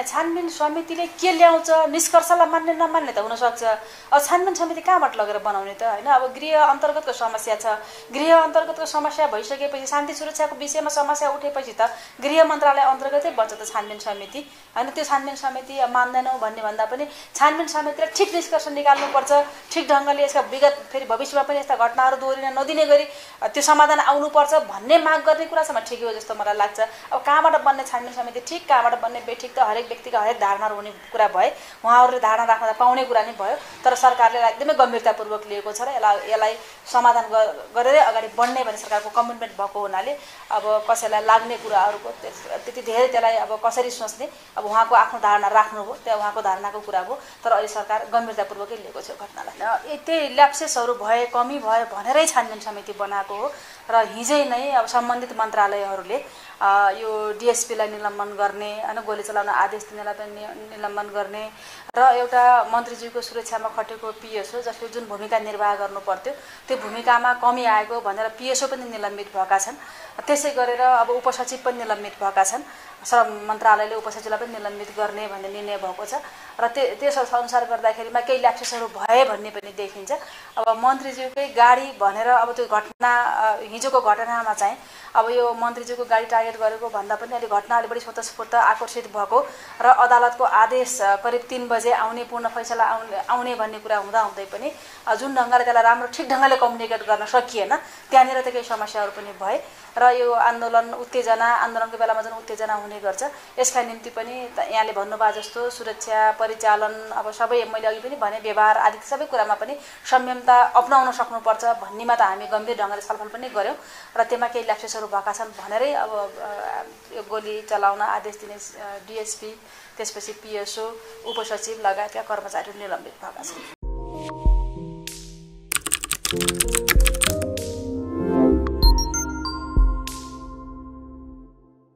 छानबिन समितिले के ल्याउँछ? निष्कर्षलाई मान्ने नमान्ने त हुनसक्छ। अब छानबिन समिति कहाँबाट लगेर बनाउने त? होइन अब गृह अन्तर्गतको समस्या छ। गृह अन्तर्गतको समस्या भइसकेपछि शान्ति सुरक्षाको विषयमा समस्या उठेपछि त गृह मन्त्रालय अन्तर्गतै बन्छ त छानबिन समिति। होइन त्यो छानबिन समिति मान्दैनौँ भन्ने भन्दा पनि छानबिन समितिले ठिक निष्कर्ष निकाल्नुपर्छ। ठिक ढङ्गले यसका विगत फेरि भविष्यमा पनि यस्ता घटनाहरू दोहोरिन नदिने गरी त्यो समाधान आउनुपर्छ भन्ने माग गर्ने कुरासम्म ठिकै हो जस्तो मलाई लाग्छ। अब कहाँबाट बन्ने छानबिन समिति? ठिक कहाँबाट बन्ने बेठिक त हरेक व्यक्तिका हरेक धारणाहरू हुने कुरा भए उहाँहरूले धारणा राख्न पाउने कुरा नै भयो। तर सरकारले यसलाई एकदमै गम्भीरतापूर्वक लिएको छ र यसलाई यसलाई समाधान गरेरै अगाडि बढ्ने भन्ने सरकारको कमिटमेन्ट भएको हुनाले अब कसैलाई लाग्ने कुराहरूको त्यति धेरै त्यसलाई अब कसरी सोच्ने अब उहाँको आफ्नो धारणा राख्नु हो त्यहाँ उहाँको धारणाको कुरा हो। तर अहिले सरकार गम्भीरतापूर्वकै लिएको छ घटनालाई। त्यही ल्याप्सेसहरू भए कमी भयो भनेरै छानबिन समिति बनाएको हो र हिजै नै अब सम्बन्धित मन्त्रालयहरूले यो डिएसपीलाई निलम्बन गर्ने होइन गोली चलाउन आदेश दिनेलाई पनि निलम्बन गर्ने र एउटा मन्त्रीज्यूको सुरक्षामा खटेको पिएसओ जसले जुन भूमिका निर्वाह गर्नु पर्थ्यो त्यो भूमिकामा कमी आएको भनेर पिएसओ पनि निलम्बित भएका छन्। त्यसै गरेर अब उपसचिव पनि निलम्बित भएका छन्। श्रम मन्त्रालयले उपसचिवलाई पनि निलम्बित गर्ने भन्ने निर्णय भएको छ। र त्यो त्यस अनुसार गर्दाखेरिमा केही ल्याप्सेसहरू भए भन्ने पनि देखिन्छ। अब मन्त्रीज्यूकै गाडी भनेर अब त्यो घटना हिजोको घटनामा चाहिँ अब यो मन्त्रीज्यूको गाडी टार्गेट गरेको भन्दा पनि अलिक घटना अलिक बढी स्वतस्फूर्त आकर्षित भएको। र अदालतको आदेश करिब तिन बजे आउने पूर्ण फैसला आउने आउने भन्ने कुरा हुँदा हुँदै पनि जुन ढङ्गले त्यसलाई राम्रो ठिक ढङ्गले कम्युनिकेट गर्न सकिएन त्यहाँनिर त केही समस्याहरू पनि भए। र यो आन्दोलन उत्तेजना आन्दोलनको बेलामा जुन उत्तेजना हुने गर्छ यसका निम्ति पनि यहाँले भन्नुभयो जस्तो सुरक्षा परिचालन अब सबै मैले अघि पनि भने व्यवहार आदि सबै कुरामा पनि संयमता अप्नाउन सक्नुपर्छ भन्नेमा त हामी गम्भीर ढङ्गले छलफल पनि गऱ्यौँ। र त्यसमा केही ल्याप्सेसहरू भएका छन् भनेरै अब यो गोली चलाउन आदेश दिने डिएसपी त्यसपछि पिएसओ उपसचिव लगायतका कर्मचारीहरू निलम्बित भएका छन्।